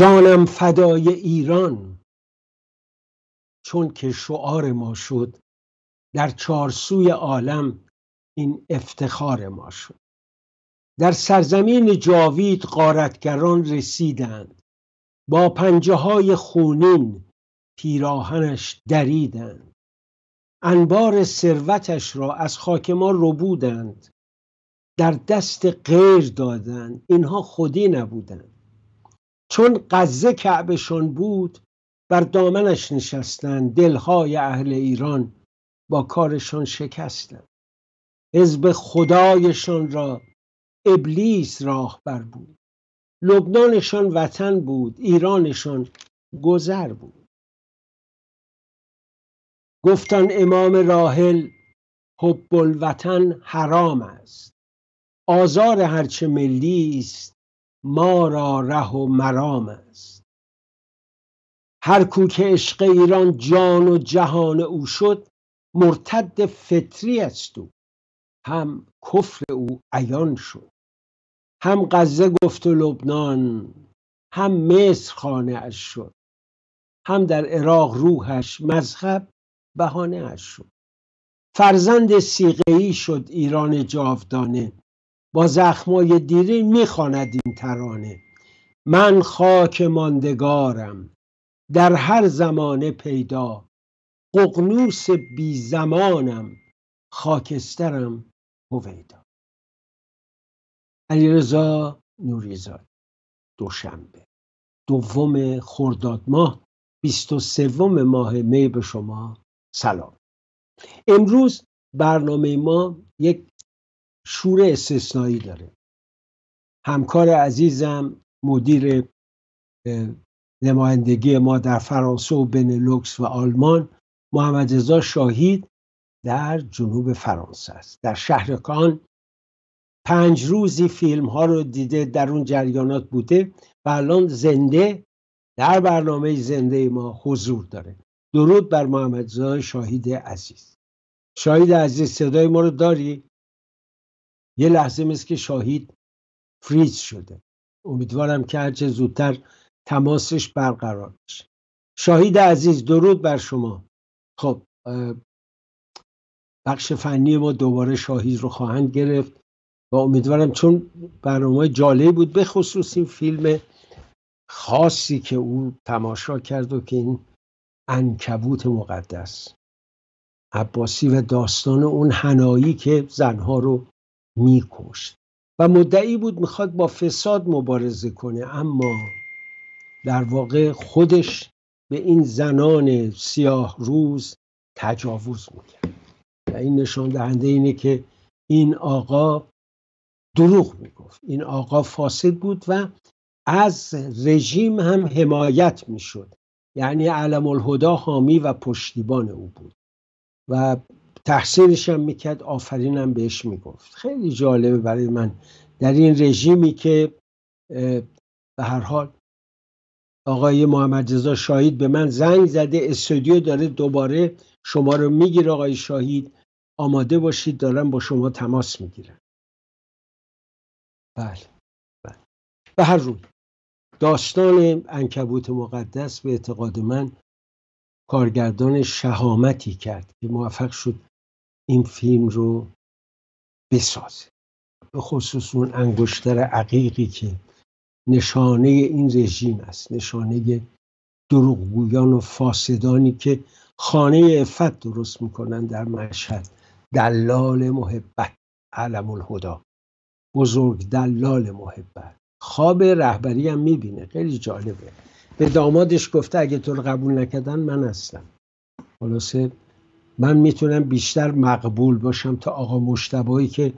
جانم فدای ایران. چون که شعار ما شد در چارسوی عالم این افتخار ما شد. در سرزمین جاوید قارتگران رسیدند. با پنجه های خونین پیراهنش دریدند. انبار ثروتش را از خاک ما ربودند. در دست غیر دادند. اینها خودی نبودند. چون غزه کعبشان بود بر دامنش نشستند دلهای اهل ایران با کارشان شکستند. حزب خدایشان را ابلیس راهبر بود. لبنانشان وطن بود ایرانشان گذر بود. گفتن امام راحل حب الوطن حرام است. آزار هرچه ملی است ما را ره و مرام است. هر کو که عشق ایران جان و جهان او شد مرتد فطری است او. هم کفر او عیان شد. هم غزه گفت و لبنان هم مصر خانه اش شد. هم در عراق روحش مذهب بهانه اش شد. فرزند سیغهی شد ایران جاودانه. با زخمای دیری می‌خواند این ترانه. من خاک ماندگارم در هر زمانه پیدا. ققنوس بی زمانم خاکسترم هویدا. علیرضا نوریزاد دوشنبه دوم خرداد ماه بیست و سوم ماه می به شما سلام. امروز برنامه ما یک شور استثنایی داره. همکار عزیزم مدیر نمایندگی ما در فرانسه و بنلوکس و آلمان محمد رضا شاهید در جنوب فرانسه است. در شهر کان پنج روزی فیلم ها رو دیده در اون جریانات بوده و الان زنده در برنامه زنده ما حضور داره. درود بر محمد رضا شاهید عزیز. شاهید عزیز صدای ما رو داری؟ یه لحظه مثل که شاهید فریز شده. امیدوارم که هرچه زودتر تماسش برقرار بشه. شاهید عزیز درود بر شما. خب بخش فنی ما دوباره شاهید رو خواهند گرفت و امیدوارم چون برنامه جالبی بود به خصوص این فیلم خاصی که او تماشا کرد و که این انکبوت مقدس عباسی و داستان اون هنایی که زنها رو میکشت. و مدعی بود می‌خواد با فساد مبارزه کنه اما در واقع خودش به این زنان سیاه روز تجاوز می‌کرد. و این نشان دهنده اینه که این آقا دروغ می‌گفت. این آقا فاسد بود و از رژیم هم حمایت می‌شد. یعنی علم الهدا حامی و پشتیبان او بود. و تحسینش هم می‌کرد آفرینم بهش می‌گفت. خیلی جالبه برای من. در این رژیمی که به هر حال آقای محمد رضا شاهید به من زنگ زده استودیو داره دوباره شما رو می‌گیره آقای شاهید. آماده باشید دارم با شما تماس می‌گیرم بله بله. به هر روی داستان انکبوت مقدس به اعتقاد من کارگردان شهامتی کرد که موفق شد این فیلم رو بسازه. به خصوص اون انگشتر عقیقی که نشانه این رژیم است نشانه دروغگویان و فاسدانی که خانه افت درست می‌کنن در مشهد. دلال محبت علم الهدا بزرگ دلال محبت. خواب رهبری هم می‌بینه خیلی جالبه. به دامادش گفته اگه تو قبول نکردن من هستم. خلاصه من می‌تونم بیشتر مقبول باشم تا آقا مشتبایی که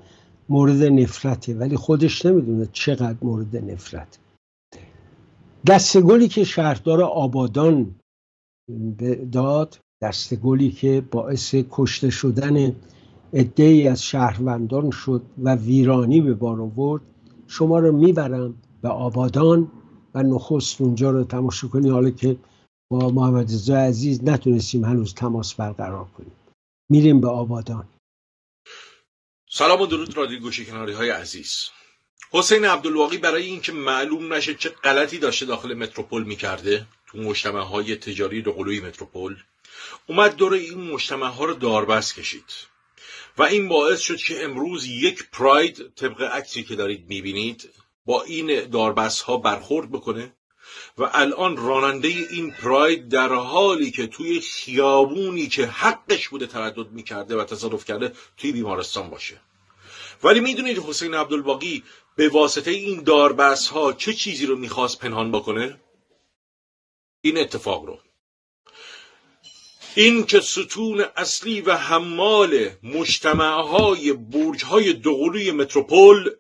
مورد نفرته ولی خودش نمی‌دونه چقدر مورد نفرت دستگلی که شهردار آبادان داد دستگلی که باعث کشته شدن ای از شهروندان شد و ویرانی به بار آورد شما رو می‌برم به آبادان و نخست اونجا رو تماشا کنی. حالا که با محمد رضا عزیز نتونستیم هنوز تماس برقرار کنیم. میریم به آبادان. سلام و درود رادیو گوشی کناری های عزیز. حسین عبدالواقی برای اینکه معلوم نشه چه غلطی داشته داخل متروپول می‌کرده تو مجتمع های تجاری دوقلوی متروپول اومد دور این مجتمع ها رو داربست کشید. و این باعث شد که امروز یک پراید طبق عکسی که دارید می‌بینید با این داربست ها برخورد بکنه و الان راننده این پراید در حالی که توی خیابونی که حقش بوده تردد می‌کرده و تصادف کرده توی بیمارستان باشه. ولی می‌دونید حسین عبدالباقی به واسطه این داربست ها چه چیزی رو می‌خواست پنهان بکنه؟ این اتفاق رو. این که ستون اصلی و حمال مجتمعهای برجهای دوقلوی متروپول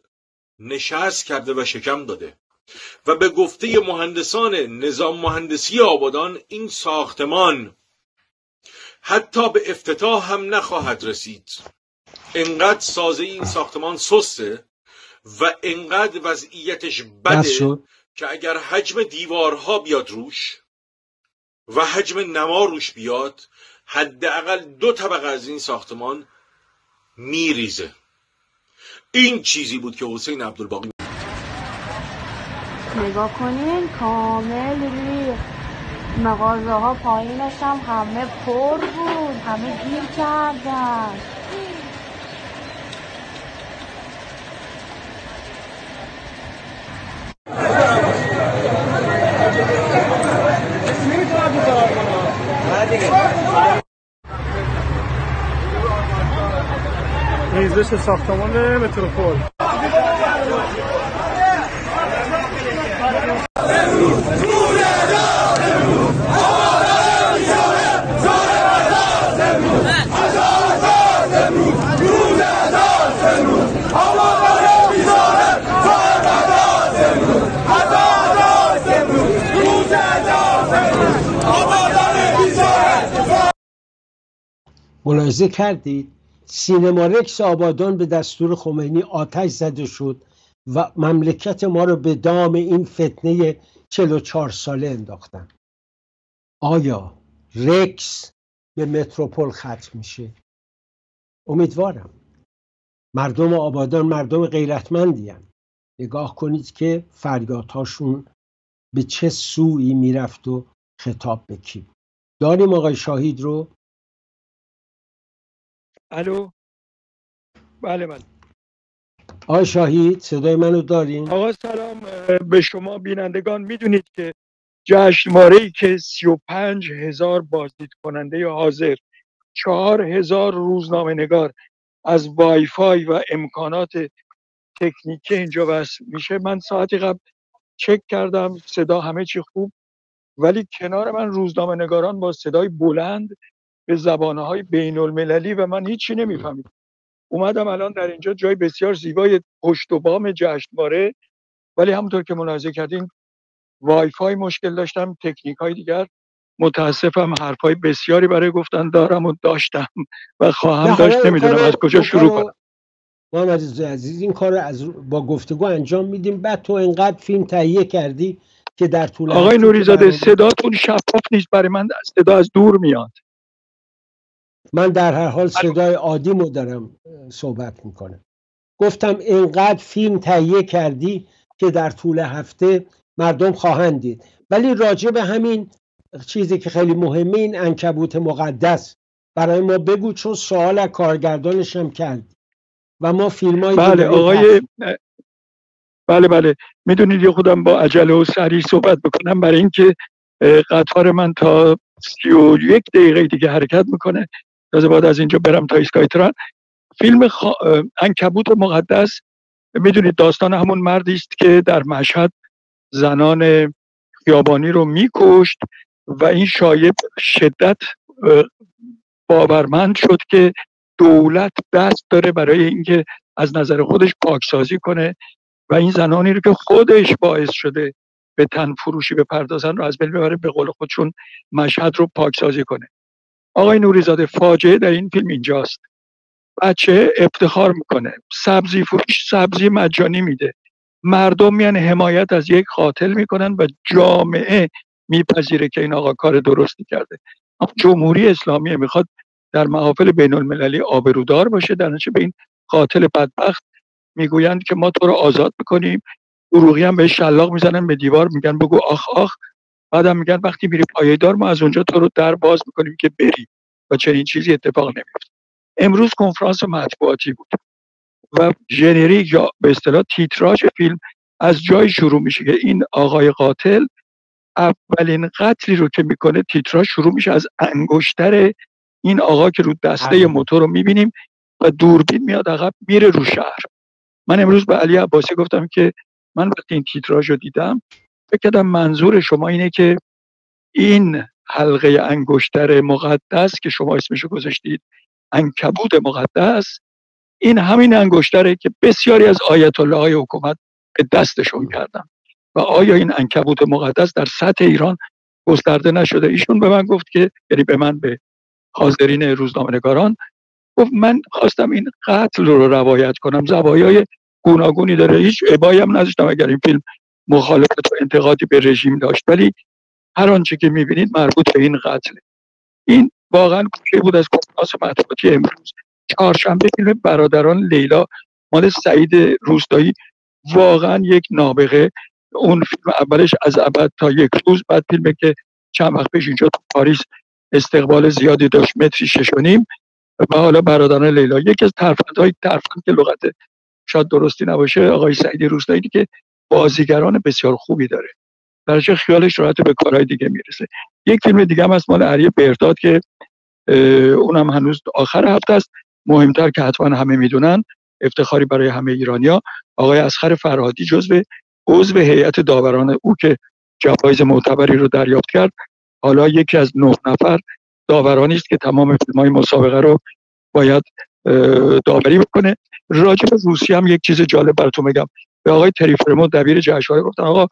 نشست کرده و شکم داده. و به گفته مهندسان نظام مهندسی آبادان این ساختمان. حتی به افتتاح هم نخواهد رسید. انقدر سازه این ساختمان سسته و انقدر وضعیتش بده که اگر حجم دیوارها بیاد روش و حجم نما روش بیاد حداقل دو طبقه از این ساختمان میریزه. این چیزی بود که حسین عبدالباقی نگاه کنین کامل روی مغازه ها پایینش هم همه پر بود همه گیر کردن. ریزش ساختمان متروپول ملاحظه کردید؟ سینما رکس آبادان به دستور خمینی آتش زده شد و مملکت ما رو به دام این فتنه 44 ساله انداختن. آیا رکس به متروپول ختم میشه؟ امیدوارم. مردم آبادان مردم غیرتمندی نگاه کنید که فریادهاشون به چه سویی می‌رفت و خطاب به کی داریم آقای شاهید رو الو. بله بله. آقای شاهید صدای منو دارین؟ آقا سلام. به شما بینندگان می‌دونید که جشنواره ای که 35 هزار بازدید کننده حاضر چهار هزار روزنامه نگار از وای فای و امکانات تکنیکی اینجا بس میشه. من ساعتی قبل چک کردم صدا همه چی خوب ولی کنار من روزنامه نگاران با صدای بلند به زبانه های بین المللی و من هیچی نمی‌فهمید اومدم الان در اینجا جای بسیار زیبای پشت و بام جشنواره ولی همونطور که ملاحظه کردین وای فای مشکل داشتم تکنیک های دیگر. متاسفم حرفای بسیاری برای گفتن دارم و داشتم و خواهم داشت نمی‌دونم از کجا شروع کنم. محمد عزیز این کار از با گفتگو انجام میدیم. بعد تو انقدر فیلم تهیه کردی که در طول آقای نوریزاده صداتون شفاف نیست برای من صدا از دور میاد. من در هر حال صدای عادیمو دارم صحبت می‌کنم. گفتم اینقدر فیلم تهیه کردی که در طول هفته مردم خواهند دید ولی راجع به همین چیزی که خیلی مهمه این انکبوت مقدس. برای ما بگو چون سوال از کارگردانش هم کرد. و ما فیلم بله آقای بله بله. می‌دونید یه خودم با عجله و سریع صحبت بکنم. برای اینکه قطار من تا سی و یک دقیقه دیگه حرکت می‌کنه. تازه بعد از اینجا برم تا ایستگاه تران فیلم خا... انکبوت مقدس می‌دونید داستان همون مردی است که در مشهد زنان خیابانی رو میکشت و این شایب شدت باورمند شد که دولت دست داره برای اینکه از نظر خودش پاکسازی کنه و این زنانی رو که خودش باعث شده به تن فروشی بپردازن رو از بین ببره به قول خودشون مشهد رو پاکسازی کنه. آقای نوریزاده فاجعه در این فیلم اینجاست. بچه افتخار می‌کنه. سبزی فروش سبزی مجانی میده. مردم میان حمایت از یک قاتل می‌کنن و جامعه میپذیره که این آقا کار درستی کرده. جمهوری اسلامی می‌خواد در محافل بین المللی آبرودار باشه. در به این قاتل بدبخت می‌گویند که ما تو رو آزاد می‌کنیم. دروغی هم به شلاق می‌زنن به دیوار میگن بگو آخ آخ. بعدم میگن وقتی میری پایدار ما از اونجا تو رو در باز می‌کنیم که بری. و چنین چیزی اتفاق نمیفته امروز کنفرانس مطبوعاتی بود. و ژنریک یا به اصطلاح تیتراژ فیلم از جای شروع میشه که این آقای قاتل اولین قتلی رو که می‌کنه تیتراژ شروع میشه از انگشتر این آقا که رو دسته موتور رو می‌بینیم و دوربین میاد عقب میره رو شهر. من امروز به علی عباسی گفتم که من وقتی این تیتراژ رو دیدم فکر کردم منظور شما اینه که این حلقه انگشتر مقدس که شما اسمشو گذاشتید انکبود مقدس این همین انگشتره که بسیاری از آیت الله های حکومت به دستشون کردن. و آیا این انکبود مقدس در سطح ایران گسترده نشده؟ ایشون به من گفت که یعنی به من به حاضرین روزنامه‌نگاران گفت من خواستم این قتل رو روایت کنم زوایای گوناگونی داره هیچ ابایی هم نذاشتم اگر این فیلم مخالفت و انتقادی به رژیم داشت. ولی هر آنچه که می‌بینید مربوط به این قتله این واقعا کوچه بود از کنفرانس مطبوعاتی امروز. چهارشنبه فیلم برادران لیلا مال سعید روستایی واقعا یک نابغه. اون فیلم اولش از ابد تا یک روز بعد فیلمه که چند وقت پیش اینجا تو پاریس استقبال زیادی داشت متری شش و حالا برادران لیلا. یکی از های ترفند که لغت شاید درستی نباشه آقای سعیدی روستایی که بازیگران بسیار خوبی داره. برای خیالش راحت به کارهای دیگه می‌رسه. یک فیلم دیگه هم از مال علی برداد که اونم هنوز آخر هفته است. مهمتر که حتما همه می‌دونن. افتخاری برای همه ایرانیا. آقای اسخر فرهادی جزو عضو هیئت داوران او که جوایز معتبری رو دریافت کرد. حالا یکی از نه نفر داورانی است که تمام فیلم های مسابقه رو باید داوری بکنه. راجع به روسیه هم یک چیز جالب براتون بگم. به آقای تریفرمو دبیر جشنواره گفتن آقا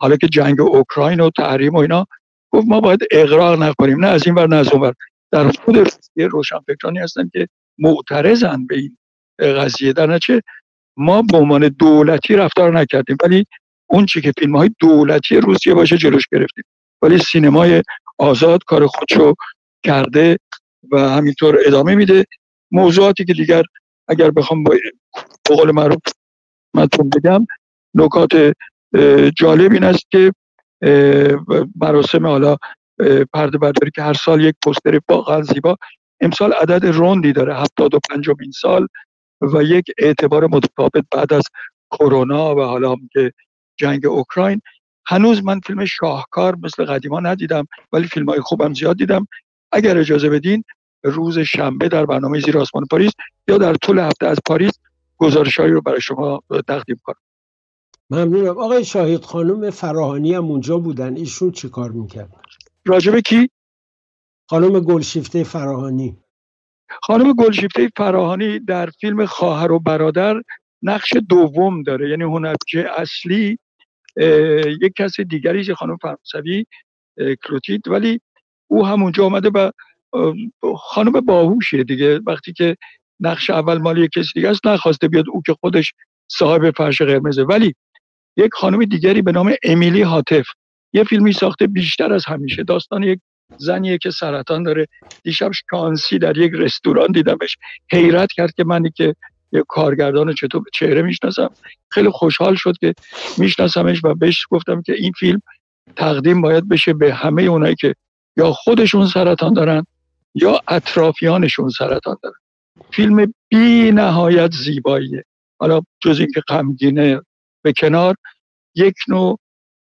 حالا که جنگ اوکراین و تحریم و اینا گفت ما باید اقراق نکنیم نه از این ور نه از اون ور. در خود روسیه روشنفکرانی هستن که معترضن به این قضیه. در نچه ما به عنوان دولتی رفتار نکردیم ولی اون چی که فیلم های دولتی روسیه باشه جلوش گرفتیم. ولی سینمای آزاد کار خودشو کرده و همینطور ادامه میده. موضوعاتی که دیگر اگر بخوام با قول معروف مطلب بگم. نکات جالب این است که مراسم حالا پرده برداری که هر سال یک پستر واقعا زیبا. امسال عدد روندی داره هفتاد و پنجمین سال و یک اعتبار متفاوت بعد از کرونا و حالا که جنگ اوکراین. هنوز من فیلم شاهکار مثل قدیما ندیدم ولی فیلم های خوبم زیاد دیدم. اگر اجازه بدین روز شنبه در برنامه زیر آسمان پاریس یا در طول هفته از پاریس گزارشهایی رو برای شما تقدیم کنم. ممنونم. آقای شاهید خانم فراهانی هم اونجا بودن. ایشون چی کار می‌کرد؟ راجبه کی؟ خانم گلشیفته فراهانی. خانم گلشیفته فراهانی در فیلم خواهر و برادر نقش دوم داره. یعنی هنرپیشه اصلی یک کسی دیگری خانم فرانسوی کلوتید ولی او همونجا آمده و خانم باهوشیه دیگه. وقتی که نقش اول مال یک کسی دیگه است نخواسته بیاد او که خودش صاحب فرش قرمزه. ولی یک خانم دیگری به نام امیلی حاطف یه فیلمی ساخته بیشتر از همیشه. داستان یک زنیه که سرطان داره. دیشب شانسی در یک رستوران دیدمش. حیرت کرد که منی که یه کارگردان چطور چهره می‌شناسم. خیلی خوشحال شد که میشناسمش و بهش گفتم که این فیلم تقدیم باید بشه به همه اونایی که یا خودشون سرطان دارن یا اطرافیانشون سرطان دارن. فیلم بی نهایت زیباییه. حالا جز اینکه غمگینه به کنار یک نوع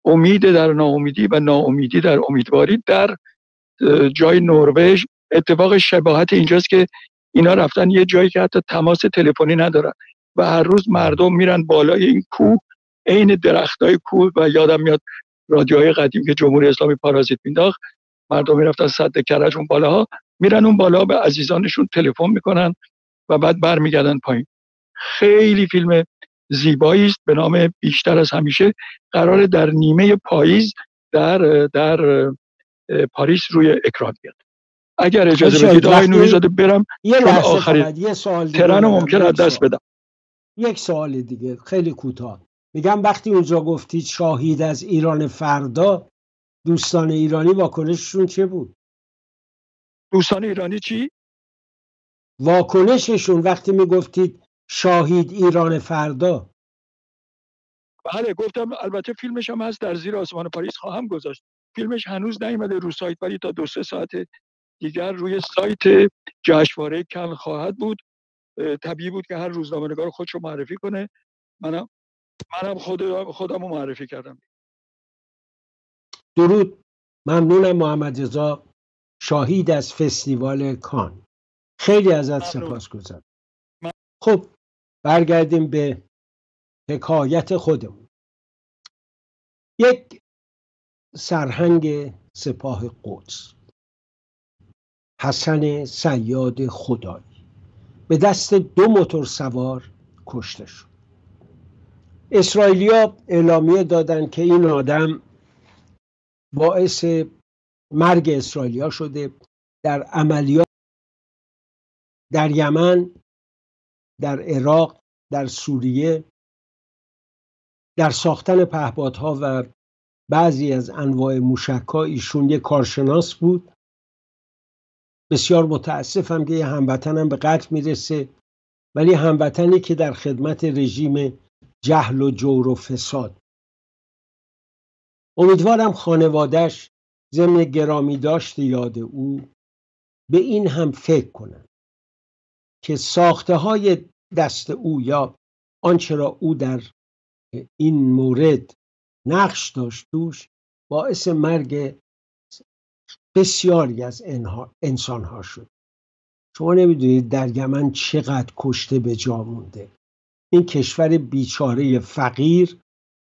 امید در ناامیدی و ناامیدی در امیدواری در جای نروژ. اتفاق شباهت اینجاست که اینا رفتن یه جایی که حتی تماس تلفنی ندارن و هر روز مردم میرن بالای این کوه عین درختای کوه و یادم میاد رادیوهای قدیم که جمهوری اسلامی پارازیت مینداخت مردم می‌رفتن صد کرج اون بالاها. میرن اون بالا به عزیزانشون تلفن می‌کنن و بعد برمیگردن پایین. خیلی فیلم زیبایی است به نام بیشتر از همیشه. قرار در نیمه پاییز در در پاریس روی اکران بیاد. اگر اجازه بدید آقای نوریزاده برم یه لحظه آخرین فقط یه سوال ترن. ممکن از دست. بدم. یک سوال دیگه خیلی کوتاه. میگم وقتی اونجا گفتید شاهید از ایران فردا دوستان ایرانی واکنششون چه بود؟ دوستان ایرانی چی؟ واکنششون وقتی می‌گفتید شاهید ایران فردا. بله گفتم البته فیلمش هم هست در زیر آسمان پاریس خواهم گذاشت. فیلمش هنوز نیومده رو سایت ولی تا دو سه ساعت دیگر روی سایت جشنواره کن خواهد بود. طبیعی بود که هر روزنامه‌نگار خودش رو معرفی کنه. منم منم خود خودم رو معرفی کردم. درود. ممنونم محمد رضا شاهید از فستیوال کان. خیلی ازت. سپاس گذارم. خب برگردیم به حکایت خودمون. یک سرهنگ سپاه قدس حسن سیاد خدایی به دست دو موتور سوار کشته شد. اسرائیلیا اعلامیه دادن که این آدم باعث مرگ اسرائیلیا شده. در عملیات در یمن در عراق در سوریه در ساختن پهپادها و بعضی از انواع موشک‌ها ایشون یک کارشناس بود. بسیار متاسفم که یه هموطنم به قتل می‌رسه ولی هموطنی که در خدمت رژیم جهل و جور و فساد. امیدوارم خانوادش ضمن گرامی داشت یاد او به این هم فکر کنند که ساخته های دست او یا آنچه را او در این مورد نقش داشت توش باعث مرگ بسیاری از انسان ها شد. شما نمی‌دونید در یمن چقدر کشته به جا مونده. این کشور بیچاره فقیر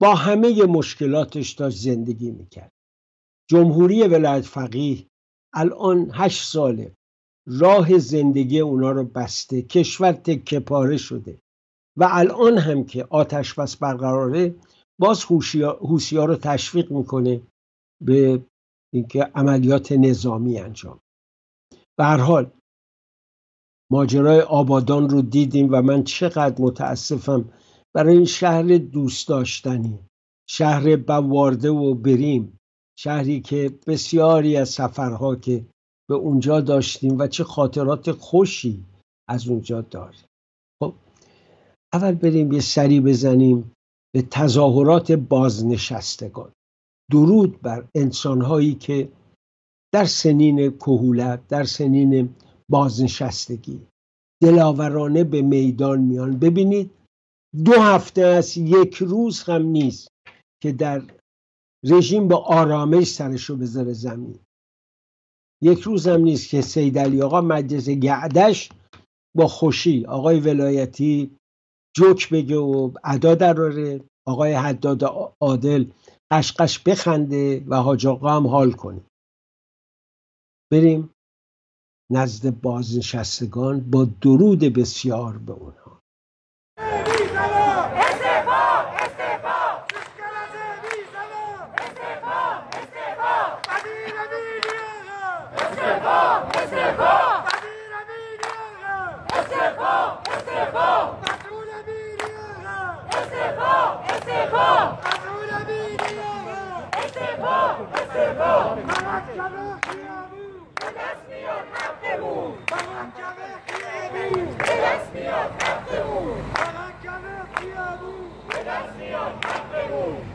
با همه مشکلاتش داشت زندگی می‌کرد. جمهوری ولایت فقیه الان هشت ساله. راه زندگی اونا رو بسته. کشور تکه پاره شده. و الان هم که آتش بس برقراره باز حوسیا رو تشویق می‌کنه به اینکه عملیات نظامی انجام. به حال ماجرای آبادان رو دیدیم و من چقدر متاسفم برای این شهر دوست داشتنی. شهر بوارده و بریم. شهری که بسیاری از سفرها که به اونجا داشتیم و چه خاطرات خوشی از اونجا داریم. خب اول بریم یه سری بزنیم به تظاهرات بازنشستگان. درود بر انسانهایی که در سنین کهولت در سنین بازنشستگی دلاورانه به میدان میان. ببینید دو هفته است یک روز هم نیست که در رژیم با آرامش سرشو بذاره زمین. یک روز هم نیست که سید علی آقا مجلس گعدش با خوشی آقای ولایتی جوک بگه و ادا دراره آقای حداد عادل قشقش بخنده و حاج آقا هم حال کنه. بریم نزد بازنشستگان با درود بسیار به Estefão! Estefão! Estefão! به دست میاد حقمون فقط کمه خیابون به دست میاد حقمون فقط کمه خیابون به دست میاد حقمون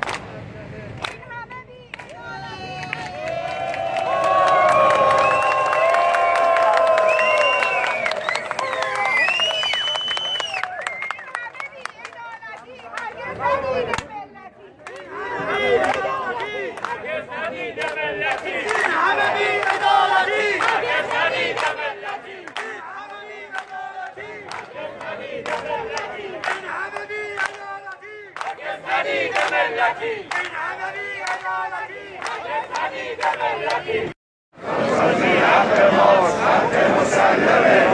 اونها امروز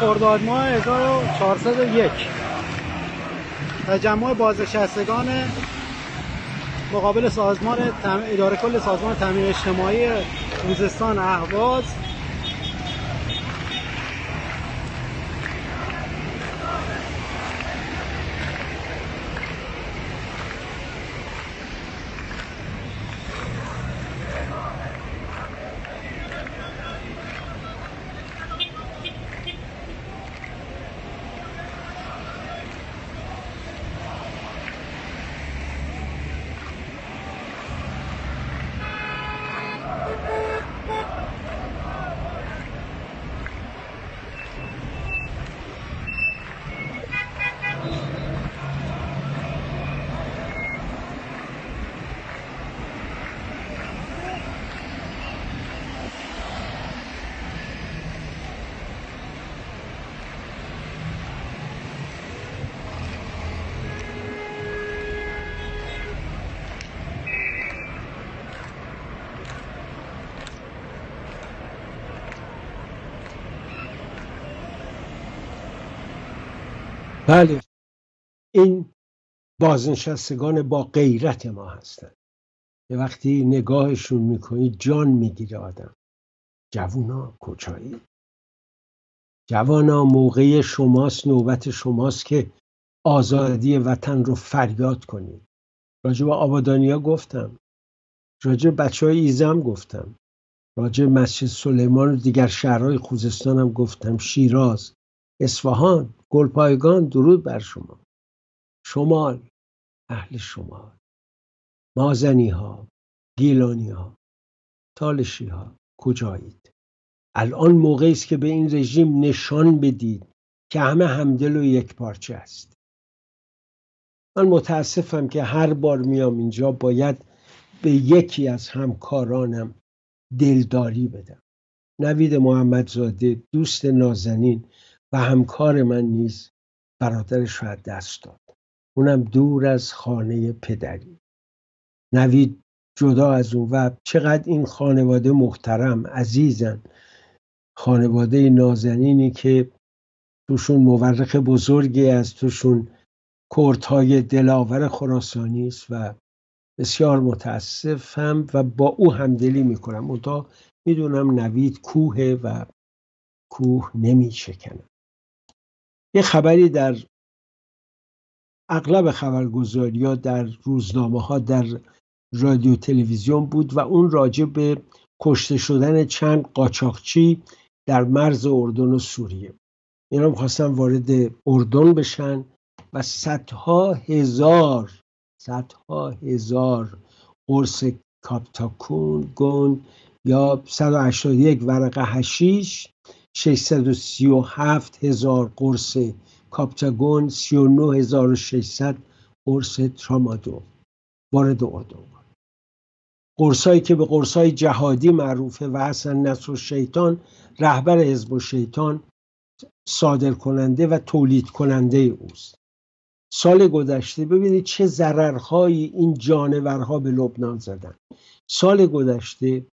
خرداد ماه 1401 تجمع بازنشستگان مقابل سازمان اداره کل سازمان تامین اجتماعی خوزستان اهواز بله. این بازنشستگان با غیرت ما هستند یه وقتی نگاهشون می‌کنی جان می‌گیره آدم. جوونا کجایی؟ جوانا موقع شماست نوبت شماست که آزادی وطن رو فریاد کنید راجع به آبادانیا گفتم. راجع بچه های ایزم گفتم. راجع مسجد سلیمان و دیگر شهرهای خوزستان هم گفتم. شیراز اصفهان. گلپایگان درود بر شما. شمال اهل شمال. مازنی ها گیلانی ها تالشی ها کجایید؟ الان موقعی است که به این رژیم نشان بدید که همه همدل و یک پارچه است. من متاسفم که هر بار میام اینجا باید به یکی از همکارانم دلداری بدم. نوید محمدزاده دوست نازنین و همکار من نیز برادرش رو دست داد. اونم دور از خانه پدری. نوید جدا از اون و چقدر این خانواده محترم عزیزن. خانواده نازنینی که توشون مورخ بزرگی از توشون کردهای دلاور خراسانی است و بسیار متاسفم و با او همدلی می‌کنم. اونتا می‌دونم نوید کوه و کوه نمیشکنه یه خبری در اغلب خبرگزاری ها در روزنامه ها در رادیو تلویزیون بود و اون راجع به کشته شدن چند قاچاقچی در مرز اردن و سوریه. اینا خواستن وارد اردن بشن و صدها هزار صدها هزار قرص کاپتاکون گون یا 181 ورقه هشیش 637 هزار قرص کاپتاگون 39600 قرص ترامادول وارد اردن قرصایی که به قرصای جهادی معروفه و حسن نصر شیطان رهبر حزب و شیطان صادر کننده و تولید کننده اوست. سال گذشته ببینید چه ضررهایی این جانورها به لبنان زدن. سال گذشته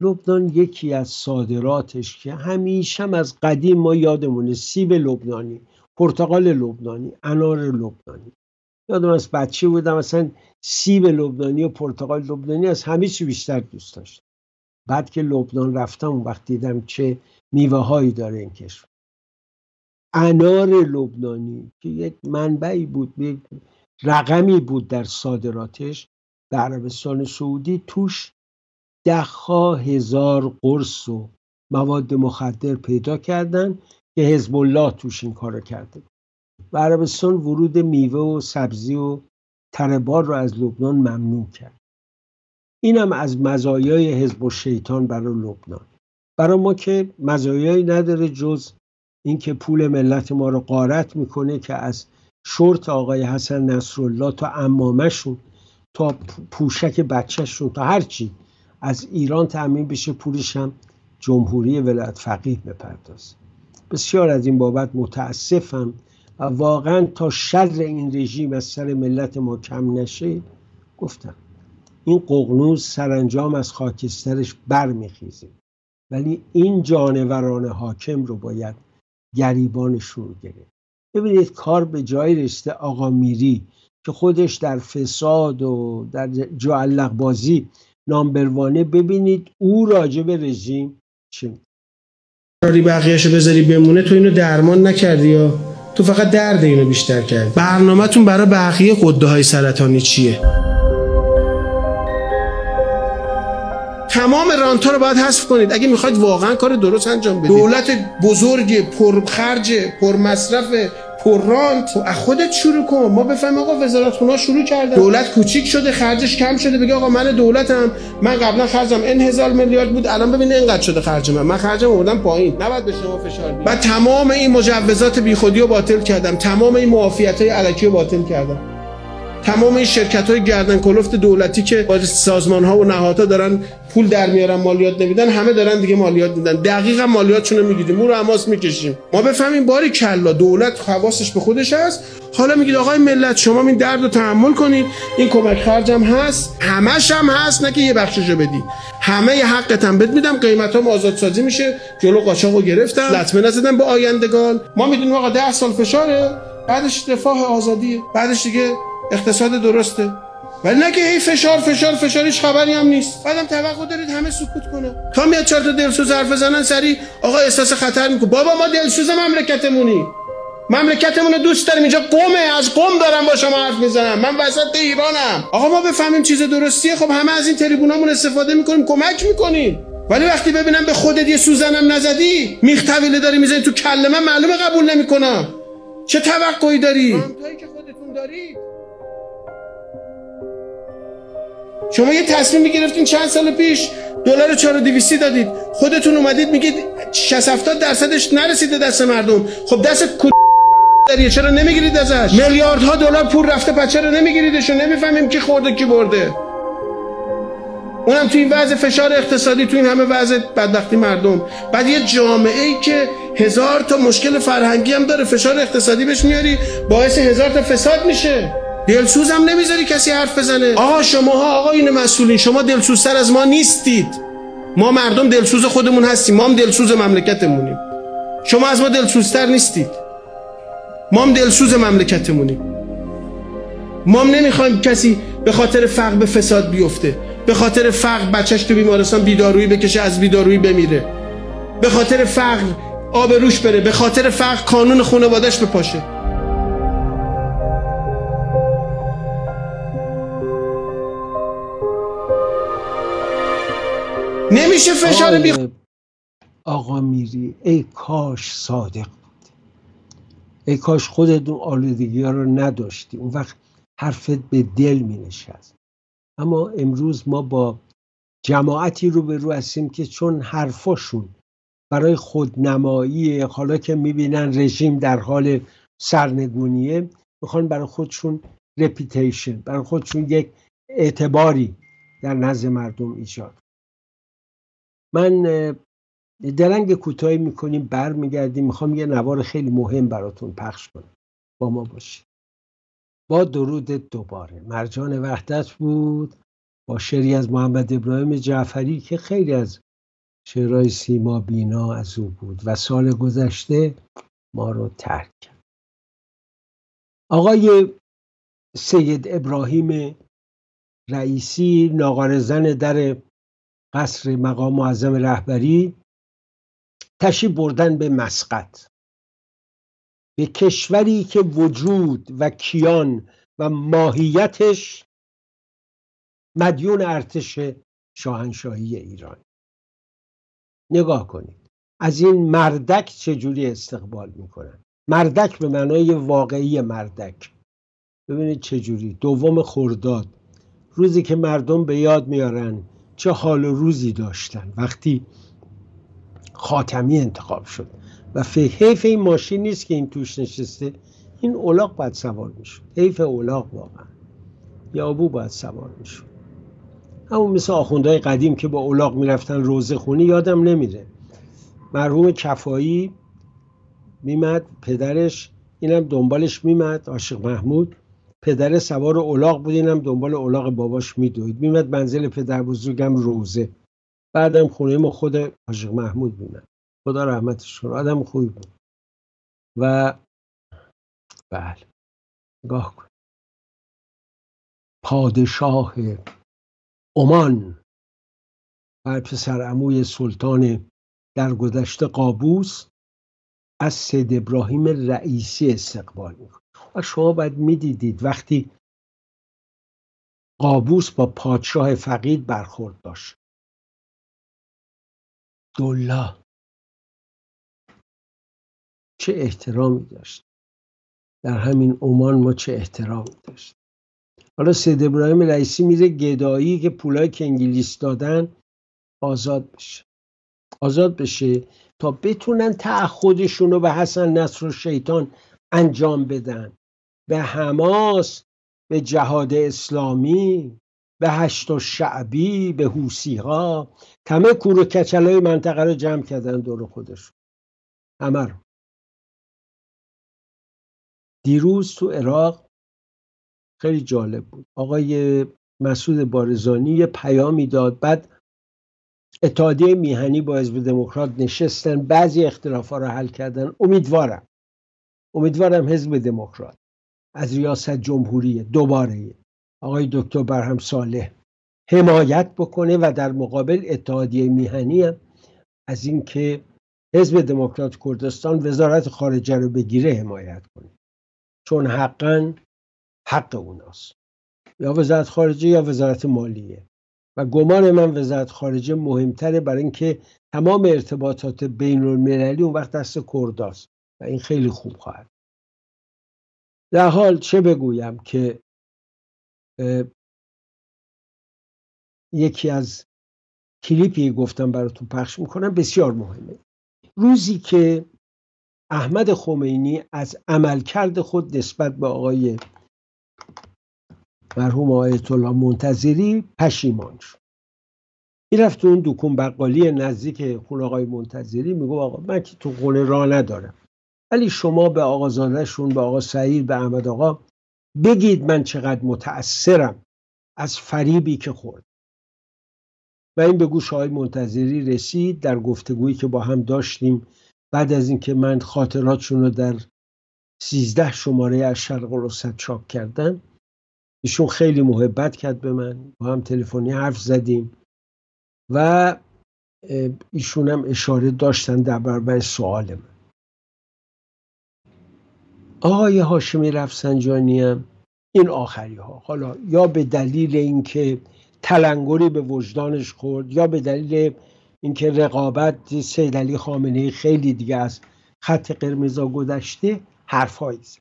لبنان یکی از صادراتش که همیشه از قدیم ما یادمونه سیب لبنانی پرتقال لبنانی انار لبنانی. یادم از بچه بودم مثلا سیب لبنانی و پرتقال لبنانی از همه چی بیشتر دوست داشت بعد که لبنان رفتم اون وقت دیدم چه میوه هایی داره این کشور. انار لبنانی که یک منبعی بود یک رقمی بود در صادراتش به عربستان سعودی توش ده هزار قرص و مواد مخدر پیدا کردن که حزب الله توش این کارو کرده. و عربستان ورود میوه و سبزی و تربار رو از لبنان ممنوع کرد. اینم از مزایای حزب شیطان برای لبنان. برای ما که مزایایی نداره جز اینکه پول ملت ما رو قارت می‌کنه که از شورت آقای حسن نصرالله تا امامشون تا پوشک بچهشون تا هرچی از ایران تأمین بشه پولش هم جمهوری ولایت فقیه بپردازه. بسیار از این بابت متاسفم و واقعا تا شر این رژیم از سر ملت ما کم نشه گفتم. این ققنوز سرانجام از خاکسترش برمیخیزه. ولی این جانوران حاکم رو باید گریبان شروع گرفت. ببینید کار به جای رسته آقا میری که خودش در فساد و در جعلق بازی نامبروانه ببینید او راجع به رژیم چه کاری بقیهشو بذاری بمونه تو اینو درمان نکردی یا؟ تو فقط درد اینو بیشتر کردی. برنامهتون برای بقیه قده های سرطانی چیه؟ تمام رانتا رو باید حذف کنید. اگه می‌خواید واقعا کار درست انجام بدید. دولت بزرگ پرخرج پرمصرف پر رانت از خودت شروع کن. ما بفهم آقا وزارت خونه شروع کردن دولت کوچیک شده خرجش کم شده. بگه آقا من دولتم. من قبلا خرجم. این هزار میلیارد بود. الان ببین اینقدر شده خرج من. من خرجم آوردم پایین. نباید به شما فشار بیارم بعد تمام این مجوزات بیخودی رو باطل کردم. تمام این معافیت های علکی رو باطل کردم. تمام این شرکت های گردن کلفت دولتی که با سازمان ها و نهادها دارن پول در میارن مالیات نمیدن همه دارن دیگه مالیات میدن. دقیقا مالیاتشون رو می‌گیریم مو رو اماس می‌کشیم. ما بفهمیم باری کلا دولت حواسش به خودش هست. حالا میگید آقای ملت شما این درد رو تحمل کنید. این کمک خرجم هست. همش هم هست نه که یه بخششو بدی. همه ی حقت هم بد میدم. قیمت هم آزاد سازی میشه. جلو قاچاق رو گرفتم. لطمه نزدن به آیندگان. ما می‌دونیم آقا ده سال فشاره. بعدش رفاه آزادیه. بعدش دیگه اقتصاد درسته. ولی نه که هی فشار فشار فشار هیچ خبری هم نیست. بعدم توقع دارید همه سکوت کنه. تا میاد چهار تا دلسوز حرف بزنن سری آقا احساس خطر می‌کنه. بابا ما دلسوز مملکتمونی. مملکتمون دوست داریم. اینجا قومه. از قوم دارم با شما حرف می‌زنم. من وسط ایرانم. آقا ما بفهمیم چیز درستیه. خب همه از این تریبونامون استفاده می‌کنیم کمک می‌کنیم. ولی وقتی ببینم به خودت یه سوزنم نزدی میخ طویله داری می‌زنی تو کله من معلومه قبول نمی‌کنم. چه توقعی داری؟ که خودتون دارید. شما یه تصمیم گرفتین چند سال پیش دلار 4200 دادید. خودتون اومدید میگید 60 70 درصدش نرسیده دست مردم. خب دست داریه. چرا نمی‌گیرید ازش؟ میلیاردها دلار پول رفته پس چرا نمیگیریدشون؟ نمی‌فهمیم کی خورده کی برده. اونم تو این وضع فشار اقتصادی تو این همه وضع بدبختی مردم. بعد یه جامعه ای که هزار تا مشکل فرهنگی هم داره فشار اقتصادی بهش میاری باعث هزار تا فساد میشه. دلسوز هم نمی‌ذاری کسی حرف بزنه. آقا شماها آقا این مسئولین شما دلسوزتر از ما نیستید. ما مردم دلسوز خودمون هستیم ما هم دلسوز مملکتمونیم. شما از ما دلسوزتر نیستید. ما هم دلسوز مملکتمونیم. ما هم نمی‌خوایم کسی به خاطر فقر به فساد بیفته. به خاطر فقر بچهش تو بیمارستان بیدارویی بکشه از بیدارویی بمیره. به خاطر فقر آب روش بره به خاطر فقر قانون خانوادش بپاشه. نمیشه فشار بی آقا میری. ای کاش صادق بود. ای کاش خودت اون آلودگی ها رو نداشتی. اون وقت حرفت به دل می نشست. اما امروز ما با جماعتی رو به رو هستیم که چون حرفاشون برای خودنمایی حالا که می‌بینن رژیم در حال سرنگونیه می‌خوان برای خودشون رپیتیشن برای خودشون یک اعتباری در نزد مردم ایجاد من درنگ کوتاهی می‌کنیم برمیگردیم. می‌خوام یه نوار خیلی مهم براتون پخش کنم. با ما باشید. با درود دوباره. مرجان وحدت بود. با شعری از محمد ابراهیم جعفری که خیلی از شعرهای سیما بینا از او بود و سال گذشته ما رو ترک کرد. آقای سید ابراهیم رئیسی ناقار زن در قصر مقام معظم رهبری تشریف بردن به مسقط. به کشوری که وجود و کیان و ماهیتش مدیون ارتش شاهنشاهی ایران. نگاه کنید از این مردک چجوری استقبال می‌کنن؟ مردک به معنای واقعی مردک. ببینید چجوری. دوم خرداد. روزی که مردم به یاد میارن چه حال و روزی داشتن. وقتی خاتمی انتخاب شد و حیف این ماشین نیست که این توش نشسته این اولاق باید سوار می‌شد. حیف اولاق واقعا. یا ابو باید سوار می‌شد. همون مثل آخوندهای قدیم که با اولاق می‌رفتن روزه خونی یادم نمیره. مرحوم کفایی میمد پدرش اینم دنبالش میمد عاشق محمود. پدر سوار اولاق بود اینم دنبال اولاق باباش میدوید. میمد منزل پدر بزرگم روزه. بعدم خونه ما خود عاشق محمود میمد خدا رحمتش کنه. آدم خوبی بود. و بله. نگاه کن. پادشاه عمان. و پسر عموی سلطان در گذشته قابوس از سید ابراهیم رئیسی استقبال می‌کنه. و شما باید می‌دیدید وقتی قابوس با پادشاه فقید برخورد داشت. دلا چه احترامی داشت. در همین عمان ما چه احترامی داشت. حالا سید ابراهیم رئیسی میره گدایی که پولای که انگلیس دادن آزاد بشه. آزاد بشه تا بتونن تعهدشون رو به حسن نصر و شیطان انجام بدن. به حماس به جهاد اسلامی به هشت و شعبی به حوسی ها همه کور و کچل های منطقه رو جمع کردن دور خودشون همه رو دیروز تو عراق خیلی جالب بود. آقای مسعود بارزانی یه پیامی داد بعد اتحادیه میهنی با حزب دموکرات نشستن بعضی اختلاف ها رو حل کردن. امیدوارم. امیدوارم حزب دموکرات از ریاست جمهوری دوباره آقای دکتر برهم صالح حمایت بکنه و در مقابل اتحادیه میهنی هم از اینکه حزب دموکرات کردستان وزارت خارجه رو بگیره حمایت کنه. چون حقا حق اوناست. یا وزارت خارجه یا وزارت مالیه. و گمان من وزارت خارجه مهمتره برای اینکه تمام ارتباطات بین المللی اون وقت دست کرداست. و این خیلی خوب خواهد در حال چه بگویم که یکی از کلیپی گفتم براتون پخش می‌کنم بسیار مهمه. روزی که احمد خمینی از عملکرد خود نسبت به آقای مرحوم آیت الله منتظری پشیمان شد. می‌رفت اون دکون بقالی نزدیک خونه آقای منتظری میگو آقا من که تو خونه را ندارم. ولی شما به آقازادهشون به آقا سعید به احمد آقا بگید من چقدر متأثرم از فریبی که خورد. و این به گوش آقای منتظری رسید در گفتگویی که با هم داشتیم بعد از اینکه من خاطراتشون رو در سیزده شماره از شرق الوسط چاپ کردم ایشون خیلی محبت کرد به من با هم تلفنی حرف زدیم و ایشون هم اشاره داشتن در برابر سوال من. آقای هاشمی رفسنجانی هم این آخری ها حالا یا به دلیل اینکه تلنگری به وجدانش خورد یا به دلیل اینکه رقابت سید علی خامنه خیلی دیگه از خط قرمزا گذشته حرفایی زد.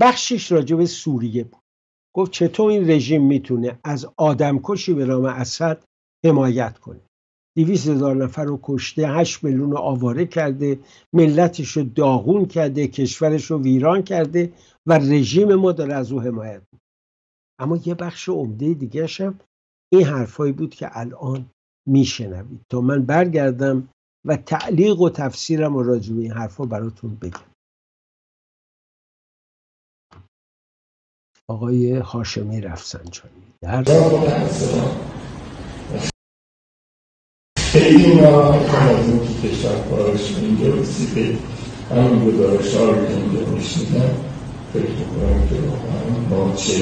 بخشش راجع به سوریه بود. گفت چطور این رژیم می‌تونه از آدمکشی به نام اسد حمایت کنه؟ دیویس هزار نفر رو کشته هشت میلیون رو آواره کرده ملتش رو داغون کرده کشورش رو ویران کرده و رژیم ما داره از او حمایت اما یه بخش عمده دیگه هم این حرفایی بود که الان میشنوید. تا من برگردم و تعلیق و تفسیرم و راجع به این حرفا براتون بگم. آقای هاشمی رفسنجانی. در خیلی ناراحتم از این که کشور کارش به اینجا رسیده همین گزارش ها رو که اینجا میشنیدم فکر می‌کنم که واقعا ما چه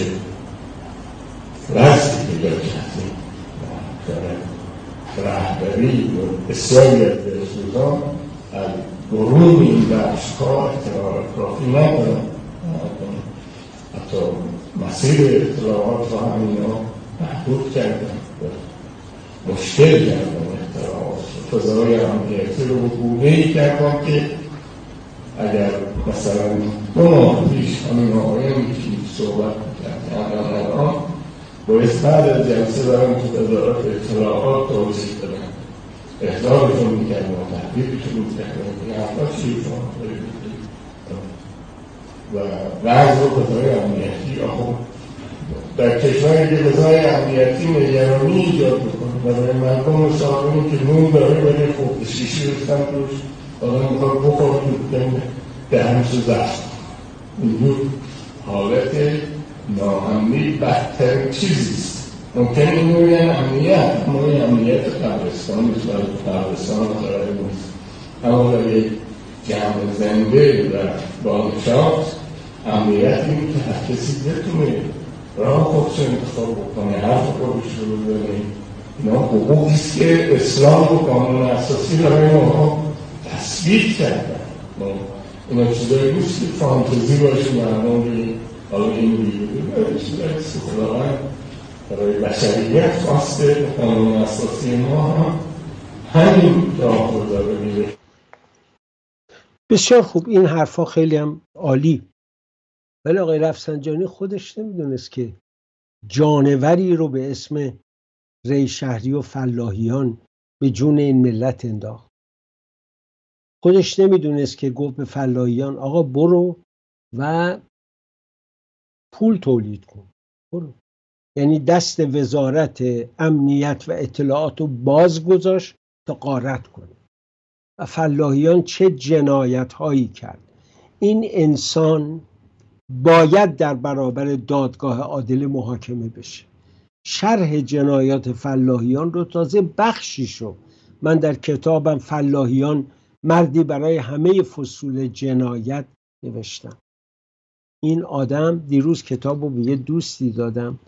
رستی پیدا کردیم رهبری و بسیاری از دلسوزان از برون این بخش ها اطلاع کافی ندارن. حتی مسیر اطلاعات رو همینا محدود کردن مشکل کردن. فضای امنیتی رو به گونه ای کردن که اگر مثلا دو ماه پیش همین آقایانی که صحبت می‌کرد الان باید بعد از جلسه برم تو وزارت اطلاعات توضیح بدن احضارشون می‌کردن و تحقیقشون می‌کردن این حرفا چی و بعض رو فضای امنیتی آخو در کشوری که فضای امنیتی نگرانی ایجاد می‌کنه. و برای مردم مسافرین که نون داره ولی خب شیشی ریختن توش آدم می‌خواد بخور دهنشو زخم اینجور حالت ناامنی بدترین چیزیست ممکن اینو بگن امنیت اما این امنیت قبرستان نیست برای قبرستان خرای نیست. اما یک جمع زنده و بانشات امنیت این که هر کسی بتونه راه خودش انتخاب بکنه حرف خودش رو بزنه. اینا حقوقیست که اسلام و قانون اساسی برای ما تصویب کردن. اینا چیزایی نیست که فانتزی باشه مردم حالا این بیرون چیزایی خداوند برای بشریت خواسته قانون اساسی ما هم همین راه رو داره میره بسیار خوب. این حرفا خیلی هم عالی. ولی آقای رفسنجانی خودش نمی‌دونست که جانوری رو به اسم ری شهری و فلاحیان به جون این ملت انداخت. خودش نمی‌دونست که گفت به فلاحیان آقا برو و پول تولید کن. برو. یعنی دست وزارت امنیت و اطلاعات رو باز گذاشت تا قارت کنه. و فلاحیان چه جنایت هایی کرد. این انسان باید در برابر دادگاه عادل محاکمه بشه. شرح جنایات فلاحیان رو تازه بخشی شو. من در کتابم فلاحیان مردی برای همه فصول جنایت نوشتم. این آدم دیروز کتاب رو به یه دوستی دادم.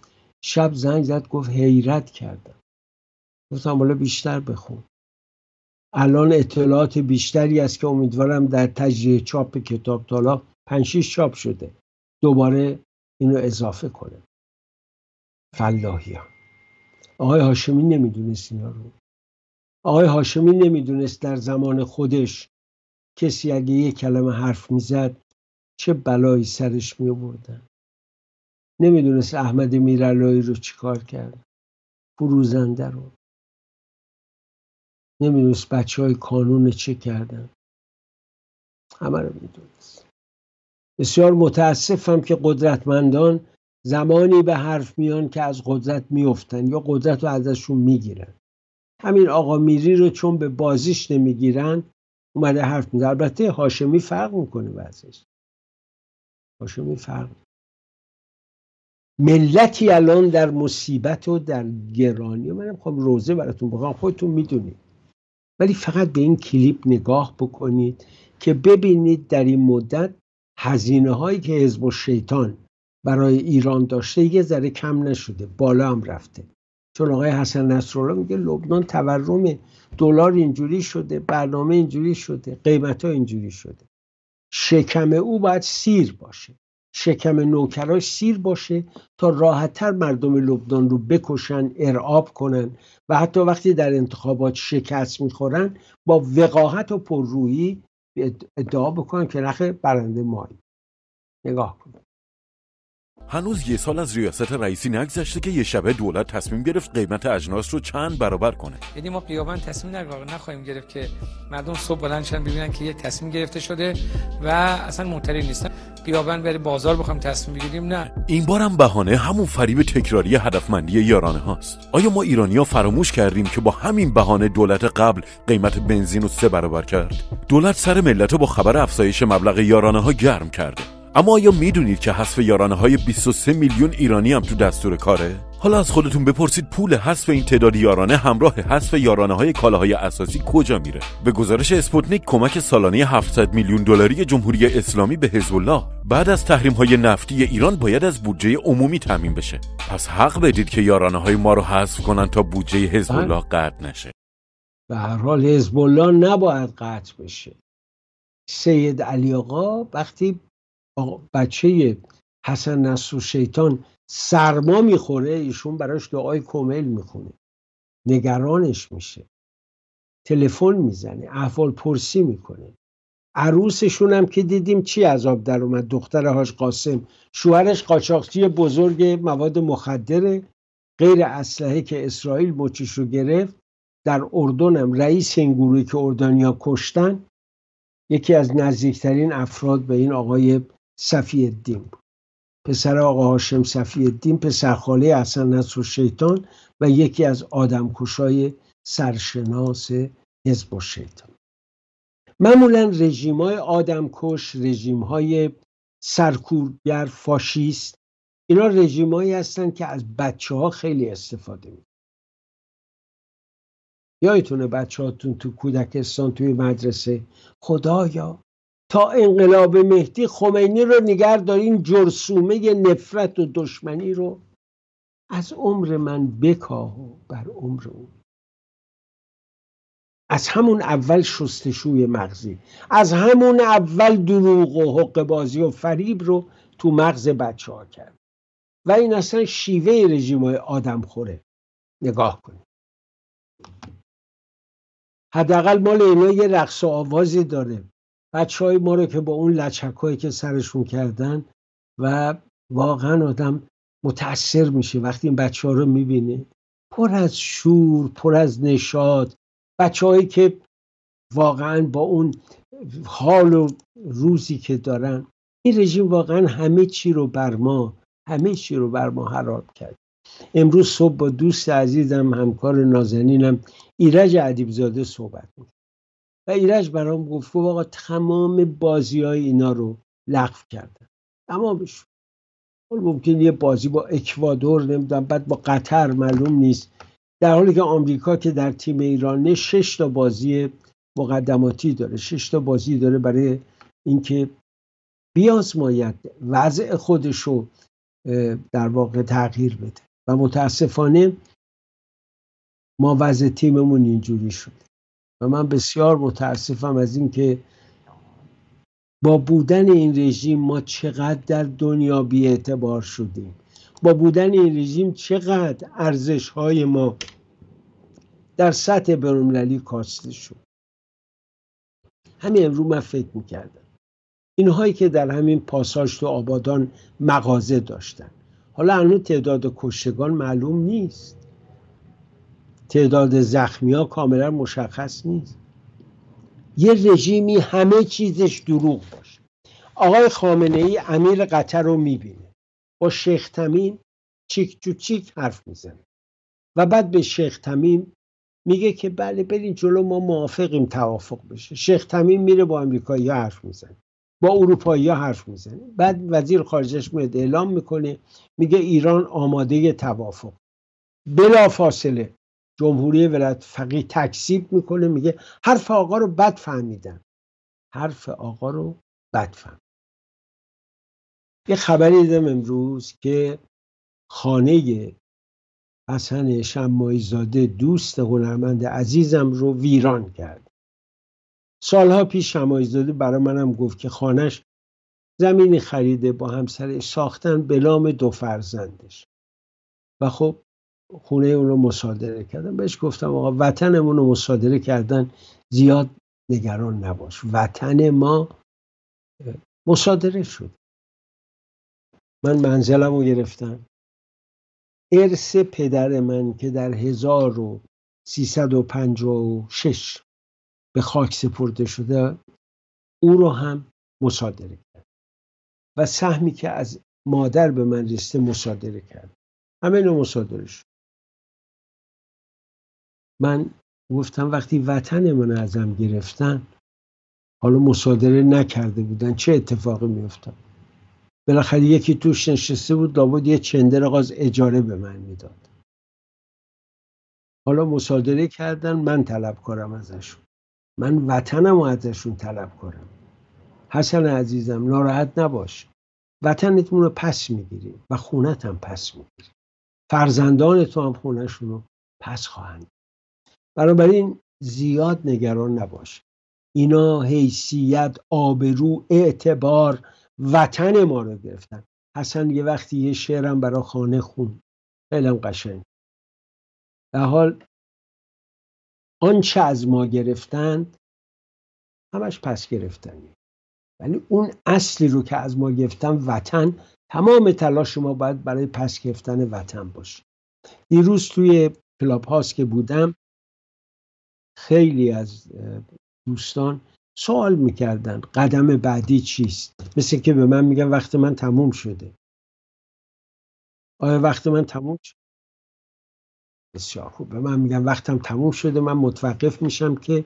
شب زنگ زد گفت حیرت کردم. گفتم حالا بیشتر بخون. الان اطلاعات بیشتری است که امیدوارم در تجریه چاپ کتاب تالا پنج چاپ شده. دوباره اینو اضافه کنه فلاحیان آقای هاشمی نمی‌دونست اینا رو. آقای هاشمی نمی‌دونست در زمان خودش کسی اگه یه کلمه حرف می‌زد چه بلایی سرش می آوردن نمی‌دونست احمد میرالایی رو چیکار کرد. فروزنده رو. نمی‌دونست بچه های کانون چه کردن. همه رو می‌دونست. بسیار متاسفم که قدرتمندان زمانی به حرف میان که از قدرت میفتن یا قدرت رو ازشون می‌گیرن. همین آقا میری رو چون به بازیش نمی‌گیرن اومده حرف می‌زنه. البته هاشمی فرق می‌کنه بعضش هاشمی فرق ملتی الان در مصیبت و در گرانی. من خب روزه براتون بخوام خودتون می‌دونید. ولی فقط به این کلیپ نگاه بکنید که ببینید در این مدت هزینه هایی که حزب و شیطان برای ایران داشته یه ذره کم نشده بالا هم رفته. چون آقای حسن نصرالله میگه لبنان تورم دلار اینجوری شده برنامه اینجوری شده قیمت ها اینجوری شده. شکم او باید سیر باشه. شکم نوکراش سیر باشه تا راحتتر مردم لبنان رو بکشن ارعاب کنن و حتی وقتی در انتخابات شکست می‌خورن با وقاحت و پررویی ادعا بکنن که نخه برنده مایی نگاه کنید هنوز یه سال از ریاست رئیسی نگذشته که یه شبه دولت تصمیم گرفت قیمت اجناس رو چند برابر کنه. یعنی ما قیابان تصمیم در واقع نخواهیم گرفت که مردم صبح بلند شن ببینن که یه تصمیم گرفته شده و اصلا معترض نیستن قیابان بری بازار بخوایم تصمیم بگیریم نه. این بارم بهانه همون فریب تکراری هدفمندی یارانه هاست. آیا ما ایرانیا فراموش کردیم که با همین بهانه دولت قبل قیمت بنزین رو سه برابر کرد؟ دولت سر ملت با خبر افزایش مبلغ یارانه ها گرم کرده. اما آیا می‌دونید که حذف یارانه های 23 میلیون ایرانی هم تو دستور کاره؟ حالا از خودتون بپرسید پول حذف این تعداد یارانه همراه حذف یارانه های کالاهای اساسی کجا میره؟ به گزارش اسپوتنیک کمک سالانه 700 میلیون دلاری جمهوری اسلامی به حزب الله بعد از تحریم های نفتی ایران باید از بودجه عمومی تامین بشه. پس حق بدید که یارانه های ما رو حذف کنن تا بودجه حزب الله قطع نشه. به هر حال حزب الله نباید قطع بشه. سید علی آقا وقتی بچه حسن نصر شیطان سرما می‌خوره ایشون براش دعای کمل می‌خونه. نگرانش میشه. تلفن می‌زنه احوال پرسی می‌کنه. عروسشون هم که دیدیم چی عذاب در اومد دختر حاج قاسم. شوهرش قاچاقچی بزرگ مواد مخدره غیر اسلحه که اسرائیل مچش گرفت. در اردن هم رئیس این گروهی که اردنیا کشتن. یکی از نزدیکترین افراد به این آقای صفی الدین بود. پسر آقا هاشم صفی الدین پسرخاله حسن نصر و شیطان و یکی از آدمکشای سرشناس حزب و شیطان معمولا رژیم های آدمکش رژیم های سرکورگر فاشیست اینا رژیم هایی هستن که از بچه ها خیلی استفاده می یادتونه بچه هاتون تو کودکستان توی مدرسه خدایا تا انقلاب مهدی خمینی رو نگر دارین جرسومه نفرت و دشمنی رو از عمر من بکاه و بر عمر اون از همون اول شستشوی مغزی از همون اول دروغ و حق بازی و فریب رو تو مغز بچه ها کرد. و این اصلا شیوه رژیم های آدم خوره. نگاه کنید. حداقل مال اینا یه رقص و آوازی داره. بچه های ما رو که با اون لچک که سرشون کردن و واقعا آدم متاثر میشه وقتی این بچه ها رو می‌بینه. پر از شور پر از نشاد بچه هایی که واقعا با اون حال و روزی که دارن این رژیم واقعا همه چی رو بر ما همه چی رو بر ما حراب کرد. امروز صبح با دوست عزیزم همکار نازنینم ایرج ادیبزاده صحبت بود و ایرج برام گفت آقا تمام بازی های اینا رو لغو کردن. تمامش. ممکن یه بازی با اکوادور نمی‌دونم بعد با قطر معلوم نیست. در حالی که آمریکا که در تیم ایرانه شش تا بازی مقدماتی داره. شش تا بازی داره برای اینکه بیازماید وضع خودش رو در واقع تغییر بده. و متاسفانه ما وضع تیممون اینجوری شد و من بسیار متاسفم از اینکه با بودن این رژیم ما چقدر در دنیا بی اعتبار شدیم. با بودن این رژیم چقدر ارزش های ما در سطح برمللی کاسته شد. همین امروز من فکر می‌کردم. اینهایی که در همین پاساژ تو آبادان مغازه داشتن. حالا هنوز تعداد کشتگان معلوم نیست. تعداد زخمی ها کاملا مشخص نیست. یه رژیمی همه چیزش دروغ باشه. آقای خامنه ای امیر قطر رو می‌بینه. با شیخ تمیم چیک چو چیک حرف می‌زنه. و بعد به شیخ تمیم میگه که بله برین جلو ما موافقیم توافق بشه. شیخ تمیم میره با امریکایی حرف می‌زنه. با اروپایی حرف می‌زنه. بعد وزیر خارجش میاد اعلام می‌کنه میگه ایران آماده توافق. بلا فاصله جمهوری ولایت فقیه تکذیب می‌کنه میگه حرف آقا رو بد فهمیدن حرف آقا رو بد فهم یه خبری دیدم امروز که خانه حسن شمایی زاده دوست هنرمند عزیزم رو ویران کرد. سالها پیش شمایی زاده برای منم گفت که خانش زمینی خریده با همسر ساختن به نام دو فرزندش. و خب خونه اون رو مصادره کردن. بهش گفتم آقا وطنمون رو مصادره کردن زیاد نگران نباش. وطن ما مصادره شد. من منزلم رو گرفتم. ارث پدر من که در 1356 به خاک سپرده شده او رو هم مصادره کرد. و سهمی که از مادر به من رسته مصادره کرد. همه اینو مصادره شد. من گفتم وقتی وطن من ازم گرفتن حالا مصادره نکرده بودن. چه اتفاقی میافتاد؟ بالاخره یکی توش نشسته بود لابد یه چندر غاز اجاره به من می‌داد. حالا مصادره کردن من طلب کنم ازشون. من وطنم ازشون طلب کنم حسن عزیزم ناراحت نباش. وطنتون رو پس می‌گیری و خونت هم پس می‌گیری فرزندان تو هم خونشون رو پس خواهند بنابراین زیاد نگران نباش. اینا حیثیت آبرو اعتبار وطن ما رو گرفتن. حسن یه وقتی یه شعرم برا خانه خون. خیلی قشنگ. در حال آنچه از ما گرفتند همش پس گرفتنی ولی اون اصلی رو که از ما گرفتن وطن تمام تلاش ما باید برای پس گرفتن وطن باشه. دیروز توی کلاب هاست که بودم خیلی از دوستان سوال می‌کردن قدم بعدی چیست؟ مثل که به من میگن وقت من تموم شده. آیا وقت من تموم شد بسیار خوب. به من میگن وقتم تموم شده من متوقف میشم که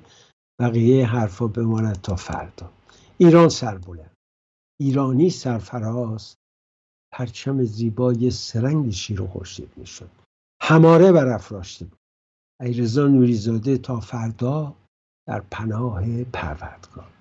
بقیه حرفا بماند تا فردا. ایران سربلند. ایرانی سرفراز پرچم زیبای سرنگ شیر و خورشید می‌شد. هماره برافراشته بود. ایرزا نوریزاده تا فردا در پناه پروردگار.